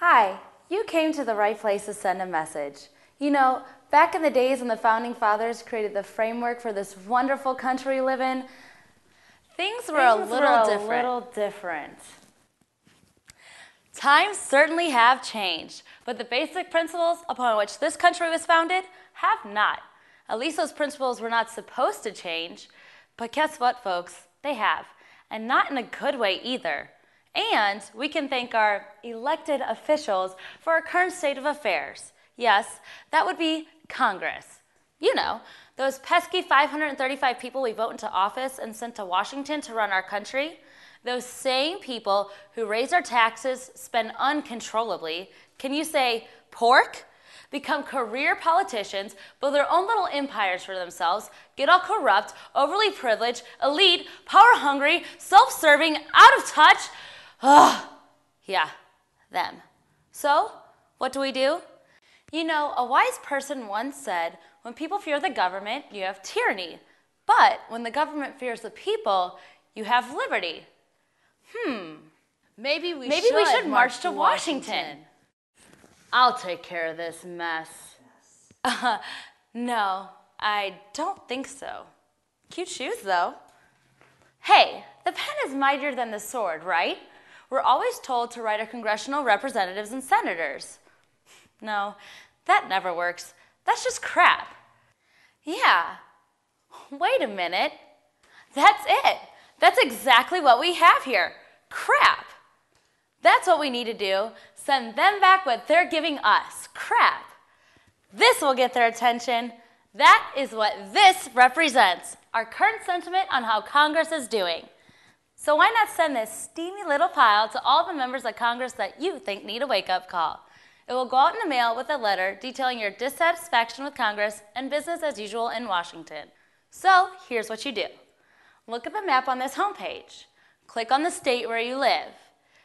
Hi, you came to the right place to send a message. You know, back in the days when the founding fathers created the framework for this wonderful country we live in, things were a Things were little a different. little different. Times certainly have changed, but the basic principles upon which this country was founded have not. At least those principles were not supposed to change, but guess what, folks? They have, and not in a good way either. And we can thank our elected officials for our current state of affairs. Yes, that would be Congress. You know, those pesky 535 people we vote into office and sent to Washington to run our country. Those same people who raise our taxes, spend uncontrollably, can you say pork? Become career politicians, build their own little empires for themselves, get all corrupt, overly privileged, elite, power hungry, self serving, out of touch. Ugh. Yeah, them. So, what do we do? You know, a wise person once said, when people fear the government, you have tyranny. But when the government fears the people, you have liberty. Hmm. Maybe we Maybe should we should march to Washington. I'll take care of this mess. Uh, no, I don't think so. Cute shoes, though. Hey, the pen is mightier than the sword, right? We're always told to write our congressional representatives and senators. No, that never works. That's just crap. Yeah. Wait a minute. That's it. That's exactly what we have here. Crap. That's what we need to do. Send them back what they're giving us. Crap. This will get their attention. That is what this represents our current sentiment on how Congress is doing. So, why not send this steamy little pile to all the members of Congress that you think need a wake up call? It will go out in the mail with a letter detailing your dissatisfaction with Congress and business as usual in Washington. So, here's what you do look at the map on this homepage, click on the state where you live.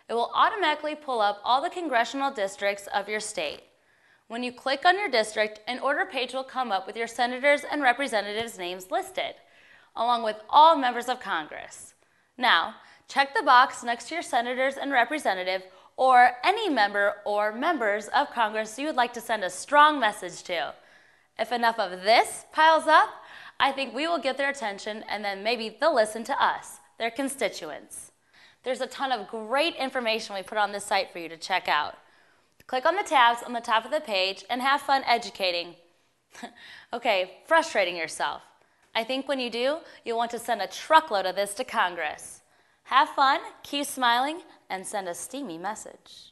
It will automatically pull up all the congressional districts of your state. When you click on your district, an order page will come up with your senators and representatives' names listed, along with all members of Congress. Now, check the box next to your senators and representative or any member or members of Congress you would like to send a strong message to. If enough of this piles up, I think we will get their attention and then maybe they'll listen to us, their constituents. There's a ton of great information we put on this site for you to check out. Click on the tabs on the top of the page and have fun educating. okay, frustrating yourself. I think when you do, you'll want to send a truckload of this to Congress. Have fun, keep smiling, and send a steamy message.